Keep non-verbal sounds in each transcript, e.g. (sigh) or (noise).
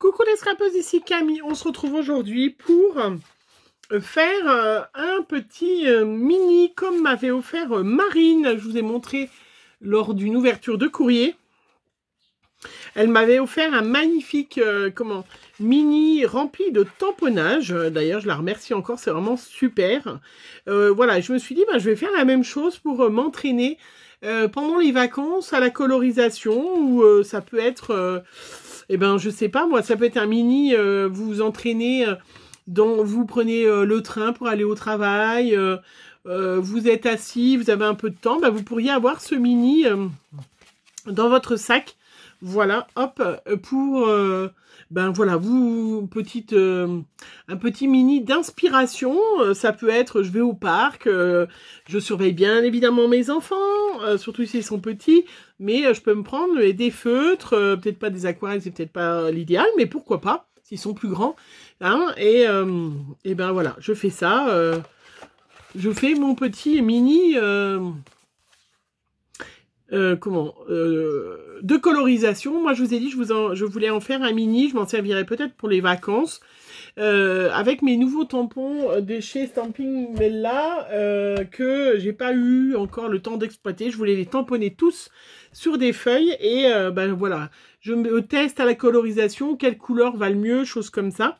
Coucou les scrapeuses, ici Camille. On se retrouve aujourd'hui pour euh, faire euh, un petit euh, mini comme m'avait offert Marine. Je vous ai montré lors d'une ouverture de courrier. Elle m'avait offert un magnifique comment mini rempli de tamponnage. D'ailleurs, je la remercie encore, c'est vraiment super. voilà, je me suis dit, bah, je vais faire la même chose pour m'entraîner pendant les vacances à la colorisation, ou ça peut être eh ben je sais pas moi, ça peut être un mini, euh, vous vous entraînez, euh, dans, vous prenez euh, le train pour aller au travail, vous êtes assis, vous avez un peu de temps, bah, vous pourriez avoir ce mini dans votre sac. Voilà, hop, pour ben voilà, vous petite un petit mini d'inspiration, ça peut être je vais au parc, je surveille bien évidemment mes enfants, surtout s'ils sont petits, mais euh, je peux me prendre des feutres, euh, peut-être pas des aquarelles, c'est peut-être pas l'idéal, mais pourquoi pas, s'ils sont plus grands. Hein, et, euh, et ben voilà, je fais ça. je fais mon petit mini... comment de colorisation. Moi, je vous ai dit, je, vous je voulais en faire un mini. Je m'en servirai peut-être pour les vacances. avec mes nouveaux tampons de chez Stamping Mella euh, que j'ai pas eu encore le temps d'exploiter. Je voulais les tamponner tous sur des feuilles et euh, ben voilà, je me teste à la colorisation, quelle couleur va le mieux, choses comme ça.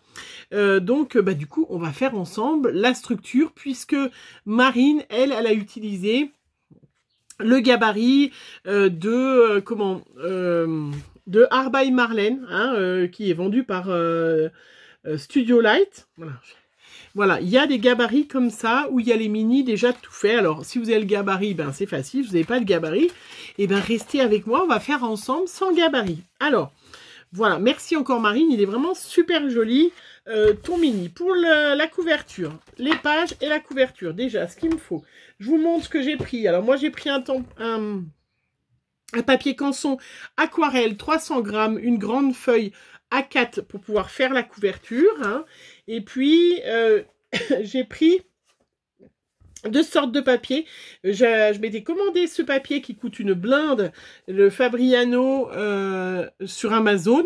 Euh, donc bah, du coup, on va faire ensemble la structure puisque Marine, elle, elle a utilisé le gabarit euh, de comment de Arbaï Marlène, hein, qui est vendu par Studio Light. Voilà, voilà, il y a des gabarits comme ça, où il y a les mini déjà tout fait. Alors, si vous avez le gabarit, ben c'est facile. Si vous n'avez pas le gabarit, et eh ben restez avec moi, on va faire ensemble sans gabarit. Alors, voilà, merci encore Marine, il est vraiment super joli, euh, ton mini. Pour la couverture, les pages et la couverture, déjà, ce qu'il me faut. Je vous montre ce que j'ai pris. Alors, moi, j'ai pris un, un, un papier canson aquarelle 300 grammes, une grande feuille A4 pour pouvoir faire la couverture. Hein. Et puis, euh, (coughs) j'ai pris deux sortes de papier. Je, m'étais commandé ce papier qui coûte une blinde, le Fabriano euh, sur Amazon.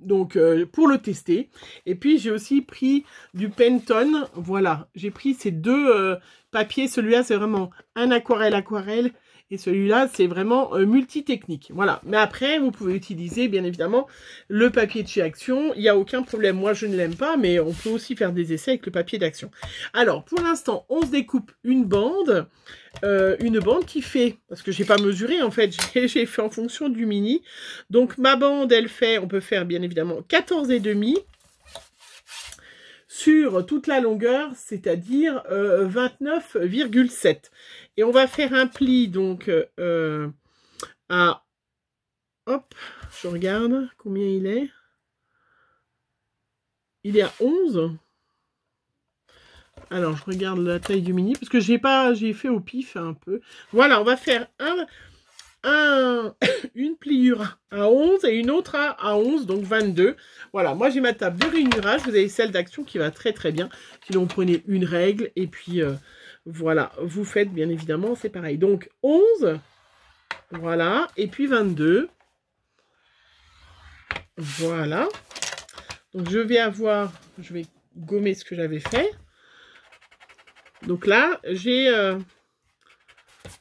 Donc, euh, pour le tester. Et puis, j'ai aussi pris du Penton. Voilà, j'ai pris ces deux papiers. Celui-là, c'est vraiment un aquarelle-aquarelle. Et celui-là, c'est vraiment euh, multitechnique. Voilà. Mais après, vous pouvez utiliser, bien évidemment, le papier de chez Action. Il n'y a aucun problème. Moi, je ne l'aime pas, mais on peut aussi faire des essais avec le papier d'Action. Alors, pour l'instant, on se découpe une bande. Euh, une bande qui fait, parce que j'ai pas mesuré, en fait, (laughs) j'ai fait en fonction du mini. Donc, ma bande, elle fait, on peut faire, bien évidemment, 14 et demi sur toute la longueur, c'est-à-dire 29,7. Euh, et on va faire un pli, donc, euh, à... Hop, je regarde combien il est. Il est à 11. Alors, je regarde la taille du mini, parce que j'ai pas, j'ai fait au pif un peu. Voilà, on va faire un, un, (coughs) une pliure à 11 et une autre à, 11, donc 22. Voilà, moi j'ai ma table de rainurage, vous avez celle d'action qui va très très bien. Sinon, vous prenez une règle et puis euh, voilà, vous faites bien évidemment, c'est pareil. Donc 11, voilà, et puis 22. Voilà. Donc je vais avoir, je vais gommer ce que j'avais fait. Donc là, j'ai... Euh,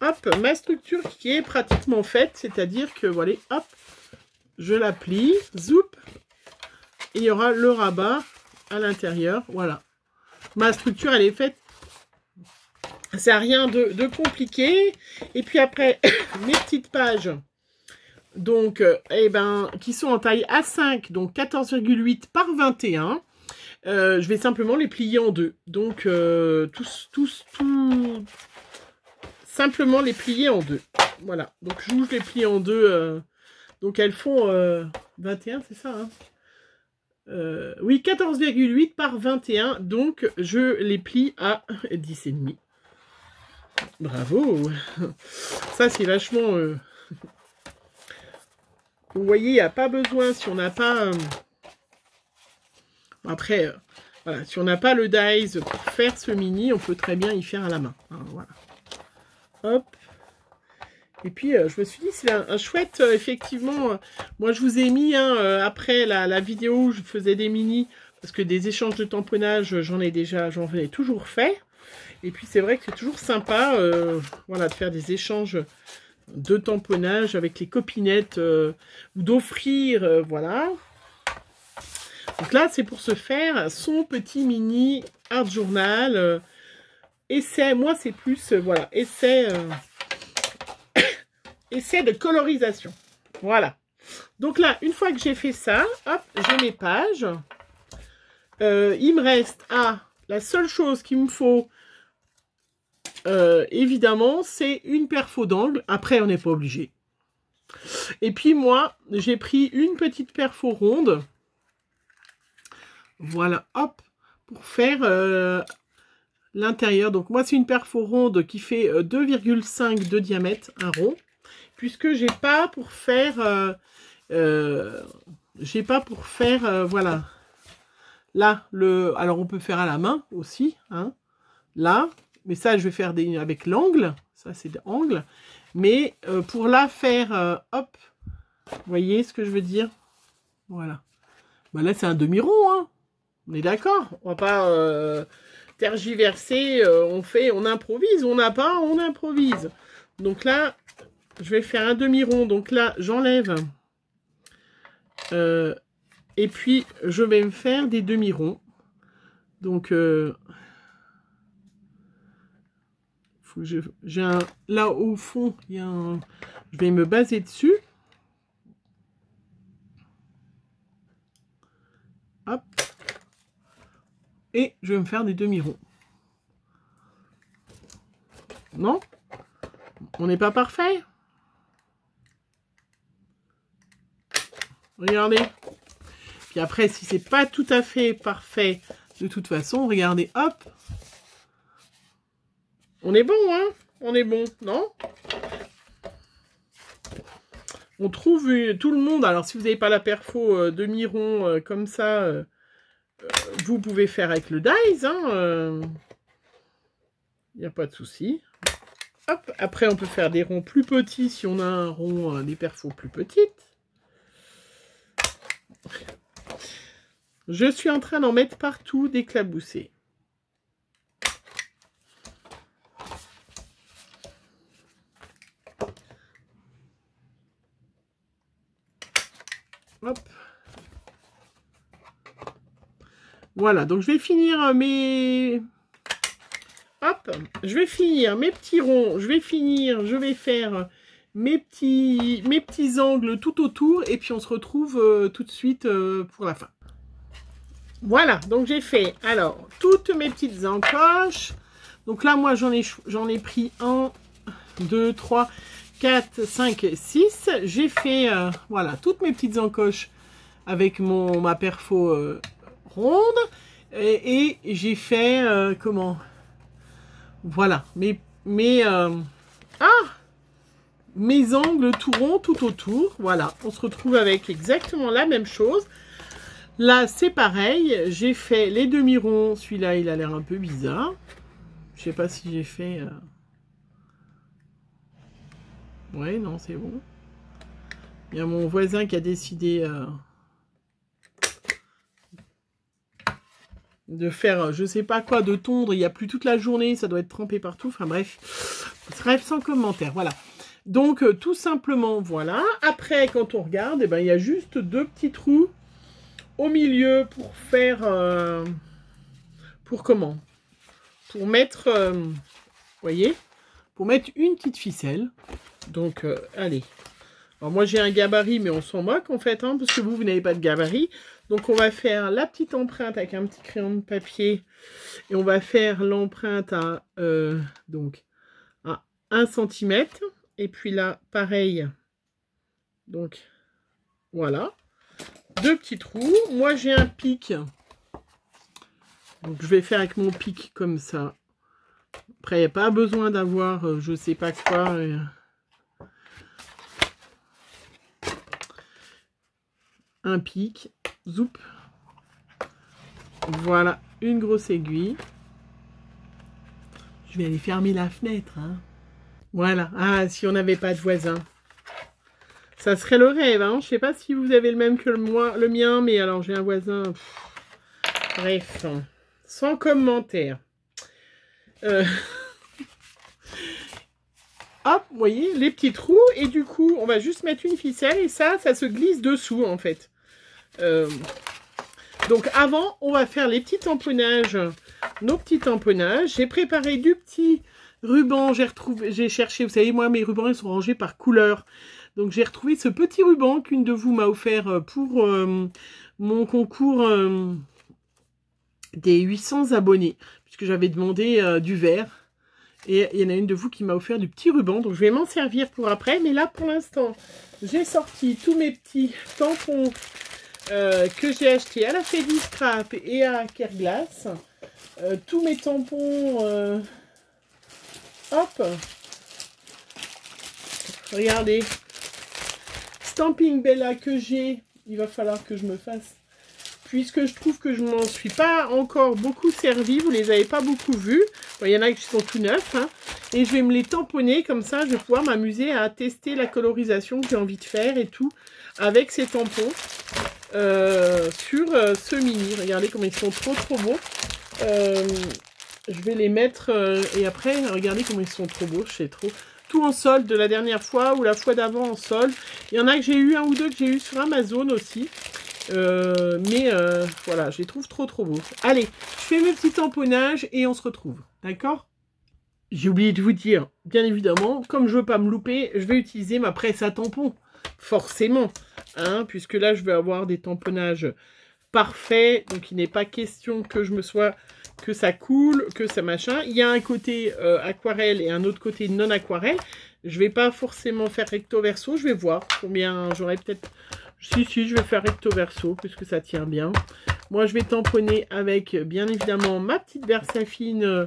hop, ma structure qui est pratiquement faite, c'est-à-dire que, voilà, hop, je la plie, zoup, et il y aura le rabat à l'intérieur, voilà. Ma structure, elle est faite, c'est rien de, compliqué. Et puis après, (coughs) mes petites pages, donc, euh, eh ben, qui sont en taille A5, donc 14,8 par 21. Euh, je vais simplement les plier en deux. Donc, euh, tous, tous, tous, simplement les plier en deux. Voilà, donc je vous les plie en deux. Euh, donc elles font 21, euh, c'est ça hein? Euh, Oui, 14,8 par 21. Donc je les plie à 10,5. Bravo Ça c'est vachement... Vous voyez, il n'y a pas besoin, si on n'a pas... Après, voilà, si on n'a pas le dies pour faire ce mini, on peut très bien y faire à la main. Hein. Hop. Et puis, euh, je me suis dit, c'est un, chouette, euh, effectivement. Euh, moi, je vous ai mis, hein, après la, vidéo où je faisais des mini, parce que des échanges de tamponnage, j'en ai déjà, j'en ai toujours fait. Et puis, c'est vrai que c'est toujours sympa, voilà, de faire des échanges de tamponnage avec les copinettes, ou d'offrir, voilà. Donc là, c'est pour se faire son petit mini art journal. Essai, moi, c'est plus, voilà, essai essai (coughs) de colorisation. Voilà. Donc là, une fois que j'ai fait ça, hop, j'ai mes pages. Euh, il me reste, ah, la seule chose qu'il me faut, euh, évidemment, c'est une perfo d'angle. Après, on n'est pas obligé. Et puis moi, j'ai pris une petite perfo ronde. Voilà, hop, pour faire euh, l'intérieur. Donc moi, c'est une perfo ronde qui fait 2,5 de diamètre, un rond puisque j'ai pas pour faire, euh, euh, j'ai pas pour faire, euh, voilà, là, le, alors on peut faire à la main aussi, hein, là, mais ça je vais faire des, avec l'angle, ça c'est angle, mais pour la faire, hop, vous voyez ce que je veux dire? Voilà. Ben là c'est un demi-rond, hein, on est d'accord, on va pas tergiverser, on fait, on improvise, on n'a pas, on improvise. Donc là, je vais faire un demi-rond. Donc là, j'enlève. Euh, et puis, je vais me faire des demi-ronds. Donc, euh, j'ai. Là, au fond, il y a. Je vais me baser dessus. Hop. Et je vais me faire des demi-ronds. Non? On n'est pas parfait? Regardez. Puis après, si c'est pas tout à fait parfait, de toute façon, regardez, hop. On est bon, hein? On est bon, non? On trouve tout le monde. Alors, si vous n'avez pas la perfo euh, demi-rond euh, comme ça, euh, vous pouvez faire avec le. Hein Il n'y a pas de souci. Après, on peut faire des ronds plus petits si on a un rond, des perfos plus petites. Je suis en train d'en mettre partout, d'éclabousser. Hop. Voilà, donc je vais finir mes... Hop, je vais finir mes petits ronds, je vais finir, je vais faire mes petits, mes petits angles tout autour et puis on se retrouve euh, tout de suite euh, pour la fin. Voilà, donc j'ai fait alors toutes mes petites encoches. Donc là, moi, j'en ai, ai pris 1, 2, 3, 4, 5, 6. J'ai fait, euh, voilà, toutes mes petites encoches avec mon, ma perfo ronde. Et, j'ai fait, comment? Voilà, mes... mes ah mes angles tout ronds tout autour. Voilà, on se retrouve avec exactement la même chose. Là, c'est pareil. J'ai fait les demi-ronds. Celui-là, il a l'air un peu bizarre. Je sais pas si j'ai fait... Euh, ouais, non, c'est bon. Il y a mon voisin qui a décidé euh, de faire je sais pas quoi, de tondre. Il n'y a plus toute la journée, ça doit être trempé partout. Enfin bref, bref, sans commentaire. Voilà. Donc, euh, tout simplement, voilà. Après, quand on regarde, eh ben, il y a juste deux petits trous au milieu pour faire... Euh, pour comment? Pour mettre... Euh, voyez? Pour mettre une petite ficelle. Donc, allez. Alors, moi, j'ai un gabarit, mais on s'en moque, en fait, hein, parce que vous, vous n'avez pas de gabarit. Donc, on va faire la petite empreinte avec un petit crayon de papier. Et on va faire l'empreinte à, donc, à 1 cm. Et puis là, pareil. Donc, voilà. Deux petits trous. Moi, j'ai un pic. Donc, je vais faire avec mon pic comme ça. Après, il n'y a pas besoin d'avoir euh, je sais pas quoi. Euh. Un pic. Zoup. Voilà, une grosse aiguille. Je vais aller fermer la fenêtre. Hein. Voilà. Ah, si on n'avait pas de voisins. Ça serait le rêve, hein. Je sais pas si vous avez le même que le, moi, le mien, mais alors j'ai un voisin... Bref. Sans commentaire. Euh... (laughs) Hop, vous voyez, les petits trous. Et du coup, on va juste mettre une ficelle. Et ça, ça se glisse dessous, en fait. Euh, donc, avant, on va faire les petits tamponnages. Nos petits tamponnages. J'ai préparé du petit ruban. J'ai retrouvé, j'ai cherché. Vous savez, moi, mes rubans, ils sont rangés par couleur. Donc, j'ai retrouvé ce petit ruban qu'une de vous m'a offert pour euh, mon concours euh, des 800 abonnés. Puisque j'avais demandé du vert. Et il y en a une de vous qui m'a offert du petit ruban. Donc, je vais m'en servir pour après. Mais là, pour l'instant, j'ai sorti tous mes petits tampons euh, que j'ai achetés à la Fedi Scrap et à Kerglass. Euh, tous mes tampons... Euh, hop Regardez. Stamping Bella que j'ai. Il va falloir que je me fasse puisque je trouve que je m'en suis pas encore beaucoup servi, vous les avez pas beaucoup vus. Il y en a qui sont tout neufs, hein. et je vais me les tamponner, comme ça je vais pouvoir m'amuser à tester la colorisation que j'ai envie de faire et tout, avec ces tampons euh, sur euh, ce mini. Regardez comme ils sont trop trop beaux. Euh, je vais les mettre, et après, regardez comment ils sont trop beaux, je sais trop tout en solde de la dernière fois ou la fois d'avant en solde. Il y en a que j'ai eu, un ou deux que j'ai eu sur Amazon aussi. Euh, mais euh, voilà, je les trouve trop trop beaux. Allez, je fais mes petits tamponnages et on se retrouve. D'accord? J'ai oublié de vous dire, bien évidemment, comme je veux pas me louper, je vais utiliser ma presse à tampons. Forcément. Hein, puisque là, je vais avoir des tamponnages parfaits. Donc, il n'est pas question que je me sois que ça coule, que ça machin. Il y a un côté euh, aquarelle et un autre côté non aquarelle. Je vais pas forcément faire recto verso. Je vais voir combien j'aurai peut-être si, si, je vais faire recto verso, puisque ça tient bien. Moi, je vais tamponner avec, bien évidemment, ma petite Versafine euh,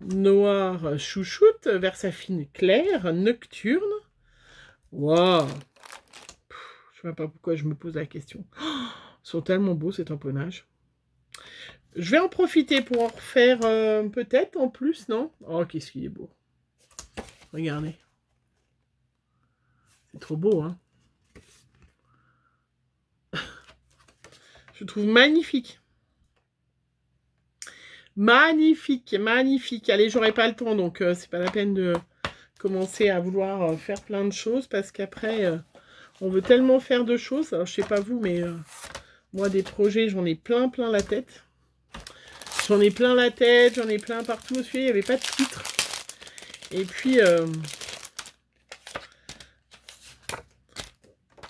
noire chouchoute, Versafine claire, nocturne. Waouh Je ne sais pas pourquoi je me pose la question. ils sont tellement beaux, ces tamponnages. Je vais en profiter pour en refaire euh, peut-être en plus, non? Oh, qu'est-ce qu'il est beau. Regardez. C'est trop beau, hein Trouve magnifique. Magnifique, magnifique. Allez, j'aurai pas le temps, donc euh, c'est pas la peine de commencer à vouloir euh, faire plein de choses parce qu'après, euh, on veut tellement faire de choses. Alors, je sais pas vous, mais moi, des projets, j'en ai plein, plein la tête. J'en ai plein la tête, j'en ai plein partout. Celui-là, il n'y avait pas de titre. Et puis...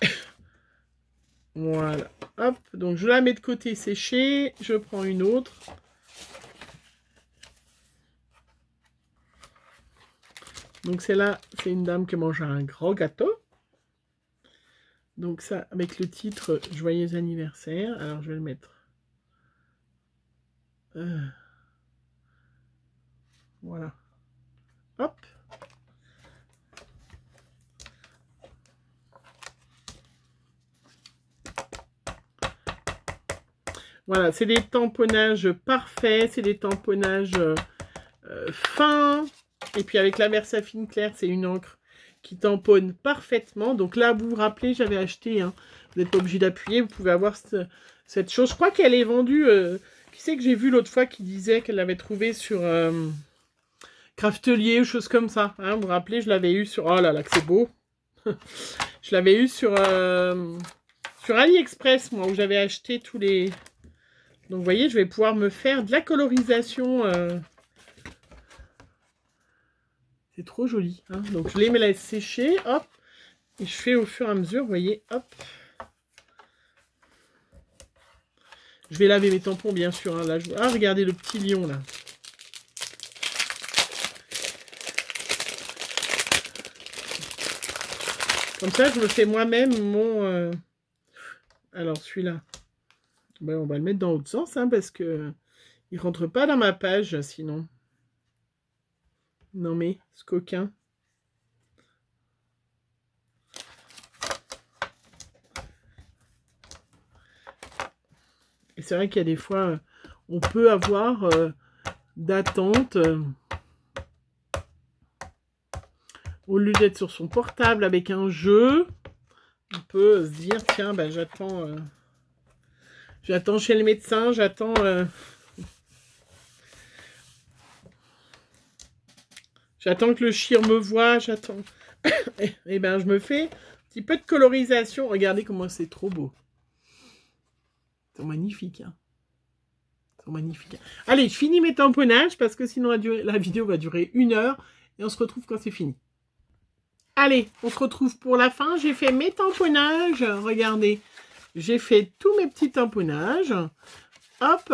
(laughs) voilà. Hop, donc je la mets de côté sécher. Je prends une autre. Donc celle-là, c'est une dame qui mange un gros gâteau. Donc ça, avec le titre « Joyeux anniversaire ». Alors je vais le mettre. Euh, voilà. Hop. Voilà, c'est des tamponnages parfaits, c'est des tamponnages euh, euh, fins. Et puis avec la Versafine claire, c'est une encre qui tamponne parfaitement. Donc là, vous vous rappelez, j'avais acheté, hein, vous n'êtes pas obligé d'appuyer, vous pouvez avoir cette, chose. Je crois qu'elle est vendue, euh, qui c'est que j'ai vu l'autre fois qui disait qu'elle l'avait trouvée sur Craftelier ou chose comme ça. Hein, vous vous rappelez, je l'avais eu sur... Oh là là, que c'est beau (laughs) Je l'avais eu sur, sur AliExpress, moi, où j'avais acheté tous les... Donc, vous voyez, je vais pouvoir me faire de la colorisation. Euh. C'est trop joli. Hein. Donc, je les mets là sécher. Hop. Et je fais au fur et à mesure, vous voyez. Hop. Je vais laver mes tampons, bien sûr. Hein, Ah, regardez le petit lion, là. Comme ça, je me fais moi-même mon... Euh, alors, celui-là. Ben, on va le mettre dans l'autre sens, hein, parce que il rentre pas dans ma page, sinon. Non mais, ce coquin. Et c'est vrai qu'il y a des fois, on peut avoir euh, d'attente. Au lieu d'être sur son portable avec un jeu, on peut se dire, tiens, ben, j'attends... Euh, j'attends chez le médecin, j'attends... Euh, j'attends que le chien me voit, j'attends... et (coughs) eh ben, je me fais un petit peu de colorisation. Regardez comment c'est trop beau. C'est magnifique, hein magnifiques. Allez, je finis mes tamponnages parce que sinon la, vidéo va durer une heure et on se retrouve quand c'est fini. Allez, on se retrouve pour la fin. J'ai fait mes tamponnages. Regardez, j'ai fait tous mes petits tamponnages. Hop.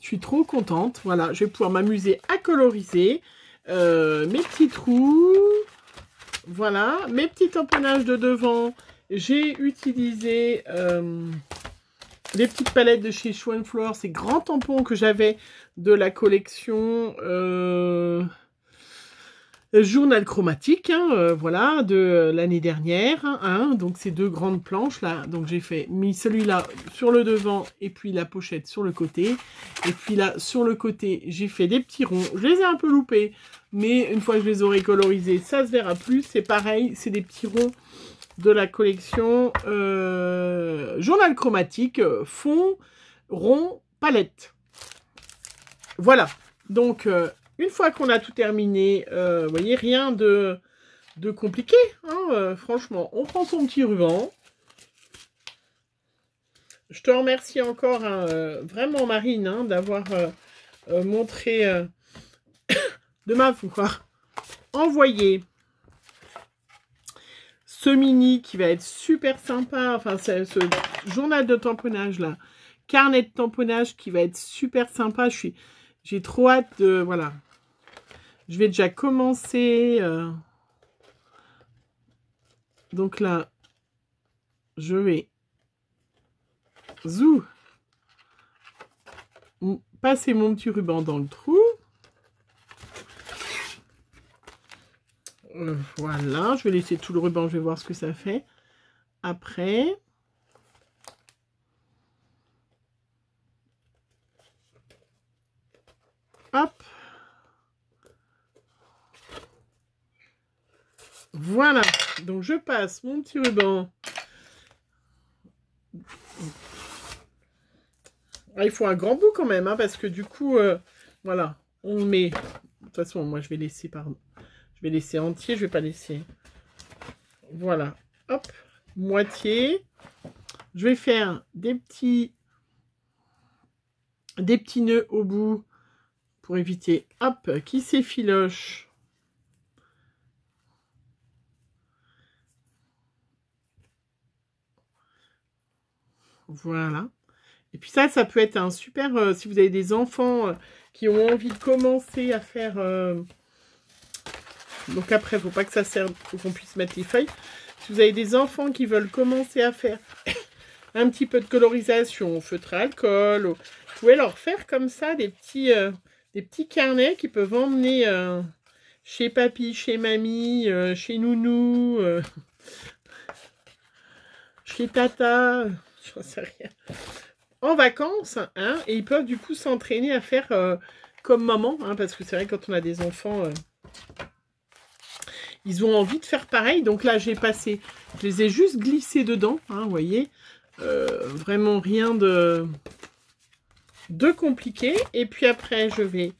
Je suis trop contente. Voilà, je vais pouvoir m'amuser à coloriser euh, mes petits trous. Voilà, mes petits tamponnages de devant. J'ai utilisé... Euh, les petites palettes de chez Floor, ces grands tampons que j'avais de la collection euh, Journal chromatique, hein, euh, voilà, de l'année dernière. Hein, donc ces deux grandes planches là. Donc j'ai fait mis celui-là sur le devant et puis la pochette sur le côté. Et puis là sur le côté, j'ai fait des petits ronds. Je les ai un peu loupés, mais une fois que je les aurai colorisés, ça se verra plus. C'est pareil, c'est des petits ronds de la collection euh, Journal chromatique fond rond palette. Voilà. Donc, euh, une fois qu'on a tout terminé, euh, vous voyez, rien de, compliqué. Hein, franchement, on prend son petit ruban. Je te remercie encore hein, vraiment, Marine, hein, d'avoir montré (coughs) de ma m'avoir envoyé ce mini qui va être super sympa. Enfin, c'est ce journal de tamponnage là. Carnet de tamponnage qui va être super sympa. Je suis, j'ai trop hâte de, voilà. Je vais déjà commencer. Euh. Donc là, je vais zou passer mon petit ruban dans le trou. Voilà, je vais laisser tout le ruban, je vais voir ce que ça fait. Après, hop, voilà. Donc je passe mon petit ruban. Ah, il faut un grand bout quand même, hein, parce que du coup, euh, voilà, on met... De toute façon, moi je vais laisser, pardon. Je vais laisser entier, je vais pas laisser. Voilà. Hop, moitié. Je vais faire des petits des petits nœuds au bout pour éviter, hop, qui s'effiloche. Voilà. Et puis ça, ça peut être un super, euh, si vous avez des enfants euh, qui ont envie de commencer à faire euh, donc après, il ne faut pas que ça serve, faut qu'on puisse mettre les feuilles. Si vous avez des enfants qui veulent commencer à faire (coughs) un petit peu de colorisation feutre à alcool, vous pouvez leur faire comme ça des petits, des petits carnets qu'ils peuvent emmener chez papy, chez mamie, chez nounou, (laughs) chez tata, (laughs) je sais rien. En vacances, hein, et ils peuvent du coup s'entraîner à faire comme maman, hein, parce que c'est vrai quand on a des enfants ils ont envie de faire pareil. Donc là, j'ai passé, je les ai juste glissés dedans, hein, voyez. Euh, vraiment rien de, de compliqué. Et puis après, je vais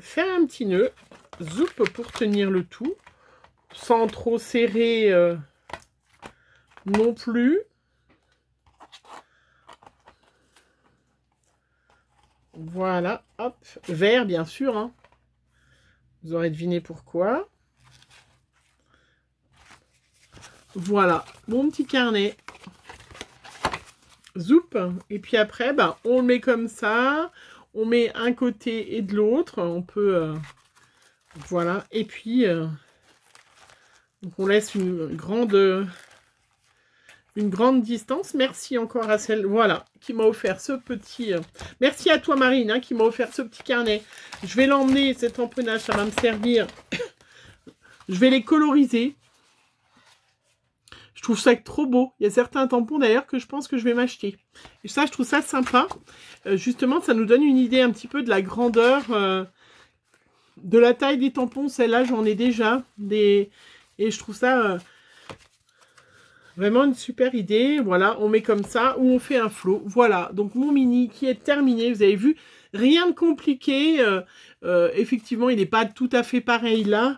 faire un petit nœud, zoup, pour tenir le tout, sans trop serrer euh, non plus. Voilà, hop, vert bien sûr. Hein. Vous aurez deviné pourquoi. Voilà, mon petit carnet. Zoup. Et puis après, ben, on le met comme ça. On met un côté et de l'autre. On peut... Euh, voilà. Et puis, euh, on laisse une grande... Une grande distance. Merci encore à celle, voilà, qui m'a offert ce petit... Euh, merci à toi, Marine, hein, qui m'a offert ce petit carnet. Je vais l'emmener, cet emprenage, ça va me servir. (coughs) Je vais les coloriser. Je trouve ça trop beau. Il y a certains tampons d'ailleurs que je pense que je vais m'acheter. Et ça, je trouve ça sympa. Euh, justement, ça nous donne une idée un petit peu de la grandeur euh, de la taille des tampons. Celle-là, j'en ai déjà. Des... Et je trouve ça vraiment une super idée. Voilà, on met comme ça ou on fait un flot. Voilà, donc mon mini qui est terminé. Vous avez vu, rien de compliqué. Euh, effectivement, il n'est pas tout à fait pareil là.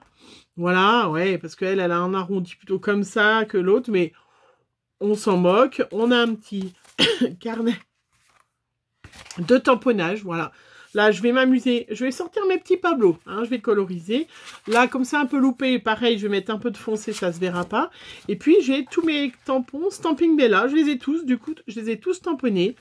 Voilà, ouais, parce qu'elle, elle a un arrondi plutôt comme ça que l'autre, mais on s'en moque. On a un petit (coughs) carnet de tamponnage, voilà. Là, je vais m'amuser. Je vais sortir mes petits Pablo. Hein, je vais coloriser. Là, comme c'est un peu loupé, pareil, je vais mettre un peu de foncé, ça se verra pas. Et puis, j'ai tous mes tampons Stamping Bella. Je les ai tous, du coup, je les ai tous tamponnés.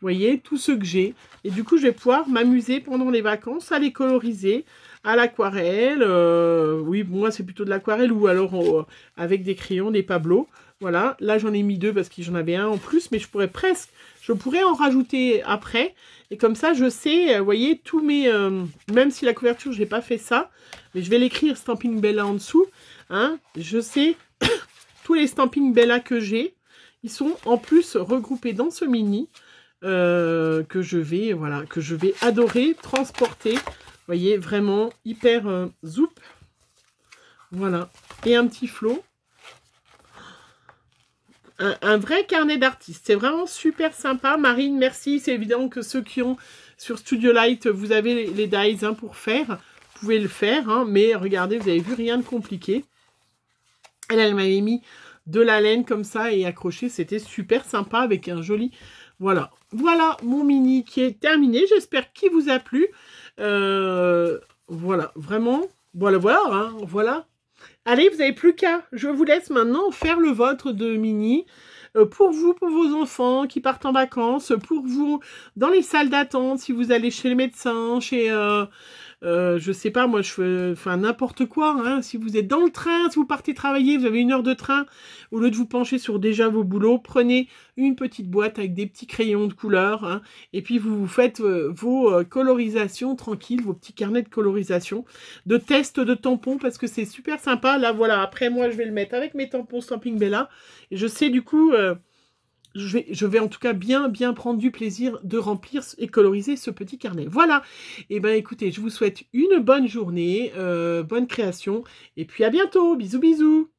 Vous voyez, tous ceux que j'ai. Et du coup, je vais pouvoir m'amuser pendant les vacances à les coloriser à l'aquarelle. Euh, oui, moi, c'est plutôt de l'aquarelle ou alors euh, avec des crayons, des Pablo. Voilà, là, j'en ai mis deux parce que j'en avais un en plus, mais je pourrais presque je pourrais en rajouter après. Et comme ça, je sais, euh, vous voyez, tous mes... Euh, même si la couverture, je n'ai pas fait ça, mais je vais l'écrire Stamping Bella en dessous. Hein, je sais (coughs) tous les Stamping Bella que j'ai. Ils sont en plus regroupés dans ce mini euh, que je vais, voilà, que je vais adorer transporter. Vous voyez, vraiment hyper zoup. Voilà. Et un petit flot un, vrai carnet d'artistes. C'est vraiment super sympa. Marine, merci. C'est évident que ceux qui ont sur Studio Light, vous avez les, dies hein, pour faire. Vous pouvez le faire, hein, mais regardez, vous avez vu, rien de compliqué. Elle, elle m'avait mis de la laine comme ça et accroché. C'était super sympa avec un joli... Voilà. Voilà mon mini qui est terminé. J'espère qu'il vous a plu. Euh, voilà, vraiment. Voilà, voilà, hein, voilà. Allez, vous n'avez plus qu'à. Je vous laisse maintenant faire le vôtre de mini. Euh, pour vous, pour vos enfants qui partent en vacances, pour vous dans les salles d'attente, si vous allez chez le médecin, chez... Euh, euh, je sais pas, moi je fais enfin n'importe quoi. Hein. Si vous êtes dans le train, si vous partez travailler, vous avez une heure de train, au lieu de vous pencher sur déjà vos boulots, prenez une petite boîte avec des petits crayons de couleur, hein, et puis vous, faites euh, vos euh, colorisations tranquilles, vos petits carnets de colorisation, de tests de tampons, parce que c'est super sympa. Là voilà, après moi je vais le mettre avec mes tampons Stamping Bella, je sais du coup je vais, en tout cas bien, bien prendre du plaisir de remplir et coloriser ce petit carnet. Voilà. Et eh ben écoutez, je vous souhaite une bonne journée, euh, bonne création, et puis à bientôt. Bisous, bisous.